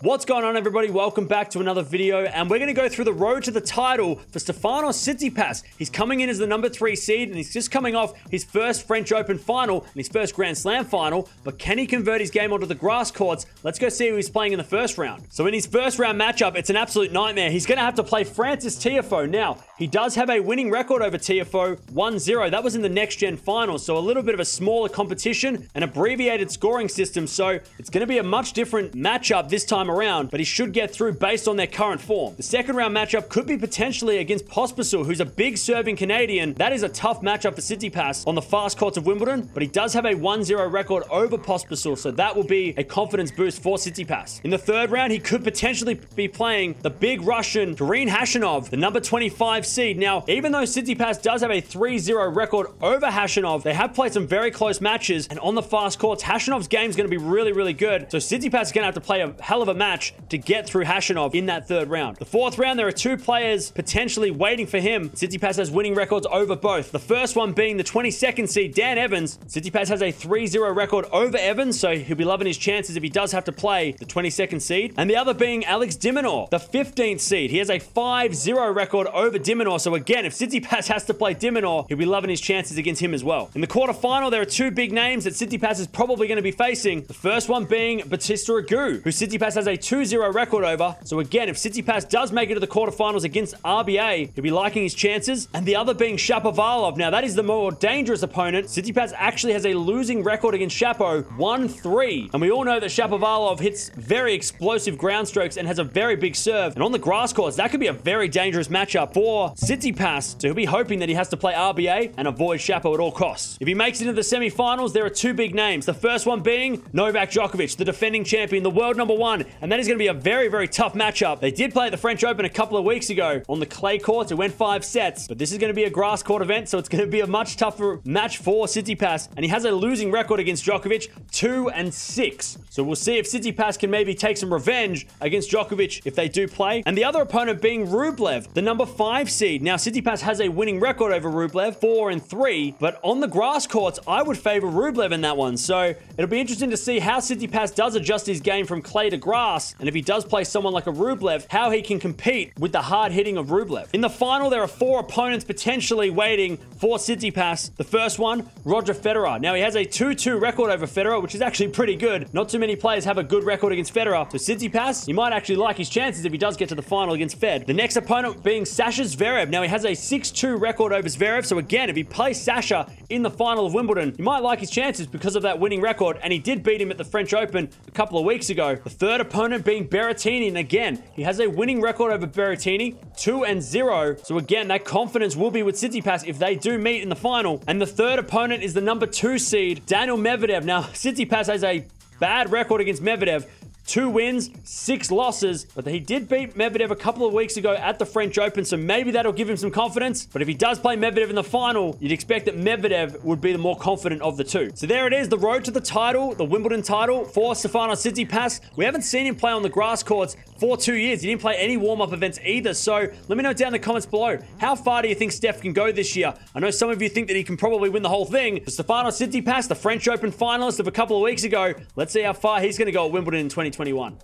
What's going on, everybody? Welcome back to another video, and we're going to go through the road to the title for Stefanos Tsitsipas. He's coming in as the number three seed, and he's just coming off his first French Open final and his first Grand Slam final. But can he convert his game onto the grass courts? Let's go see who he's playing in the first round. So in his first round matchup, it's an absolute nightmare. He's going to have to play Frances Tiafoe. Now, he does have a winning record over Tiafoe, 1-0. That was in the next gen final, so a little bit of a smaller competition, an abbreviated scoring system. So it's going to be a much different matchup this time around, but he should get through based on their current form. The second round matchup could be potentially against Pospisil, who's a big serving Canadian. That is a tough matchup for Tsitsipas on the fast courts of Wimbledon, but he does have a 1-0 record over Pospisil, so that will be a confidence boost for Tsitsipas. In the third round, he could potentially be playing the big Russian Karen Khachanov, the number 25 seed. Now, even though Tsitsipas does have a 3-0 record over Khachanov, they have played some very close matches, and on the fast courts, Khachanov's game is going to be really, really good. So Tsitsipas is going to have to play a hell of a match to get through Khachanov in that third round. The fourth round, there are two players potentially waiting for him. Tsitsipas has winning records over both. The first one being the 22nd seed, Dan Evans. Tsitsipas has a 3-0 record over Evans, so he'll be loving his chances if he does have to play the 22nd seed. And the other being Alex de Minaur, the 15th seed. He has a 5-0 record over de Minaur, so again, if Tsitsipas has to play de Minaur, he'll be loving his chances against him as well. In the quarterfinal, there are two big names that Tsitsipas is probably going to be facing. The first one being Bautista Agut, who Tsitsipas has a 2-0 record over. So again, if Tsitsipas does make it to the quarterfinals against RBA, he'll be liking his chances. And the other being Shapovalov. Now, that is the more dangerous opponent. Tsitsipas actually has a losing record against Shapo, 1-3. And we all know that Shapovalov hits very explosive ground strokes and has a very big serve. And on the grass courts, that could be a very dangerous matchup for Tsitsipas. So he'll be hoping that he has to play RBA and avoid Shapo at all costs. If he makes it into the semifinals, there are two big names. The first one being Novak Djokovic, the defending champion, the world number one. And that is going to be a very, very tough matchup. They did play at the French Open a couple of weeks ago on the clay courts. It went five sets, but this is going to be a grass court event, so it's going to be a much tougher match for Tsitsipas. And he has a losing record against Djokovic, two and six. So we'll see if Tsitsipas can maybe take some revenge against Djokovic if they do play. And the other opponent being Rublev, the number five seed. Now, Tsitsipas has a winning record over Rublev, four and three, but on the grass courts, I would favor Rublev in that one. So it'll be interesting to see how Tsitsipas does adjust his game from clay to grass, and if he does play someone like a Rublev, how he can compete with the hard hitting of Rublev. In the final, there are four opponents potentially waiting for Tsitsipas. The first one, Roger Federer. Now, he has a 2-2 record over Federer, which is actually pretty good. Not too many players have a good record against Federer. So Tsitsipas, you might actually like his chances if he does get to the final against Fed. The next opponent being Sasha Zverev. Now, he has a 6-2 record over Zverev. So again, if he plays Sasha in the final of Wimbledon, you might like his chances because of that winning record. And he did beat him at the French Open a couple of weeks ago. The third opponent being Berrettini. And again, he has a winning record over Berrettini, 2 and 0. So again, that confidence will be with Tsitsipas if they do meet in the final. And the third opponent is the number 2 seed, Daniil Medvedev. Now, Tsitsipas has a bad record against Medvedev. Two wins, six losses, but he did beat Medvedev a couple of weeks ago at the French Open, so maybe that'll give him some confidence. But if he does play Medvedev in the final, you'd expect that Medvedev would be the more confident of the two. So there it is, the road to the title, the Wimbledon title for Stefanos Tsitsipas. We haven't seen him play on the grass courts for two years. He didn't play any warm-up events either, so let me know down in the comments below, how far do you think Steph can go this year? I know some of you think that he can probably win the whole thing. The Stefanos Tsitsipas, the French Open finalist of a couple of weeks ago, let's see how far he's going to go at Wimbledon in 2021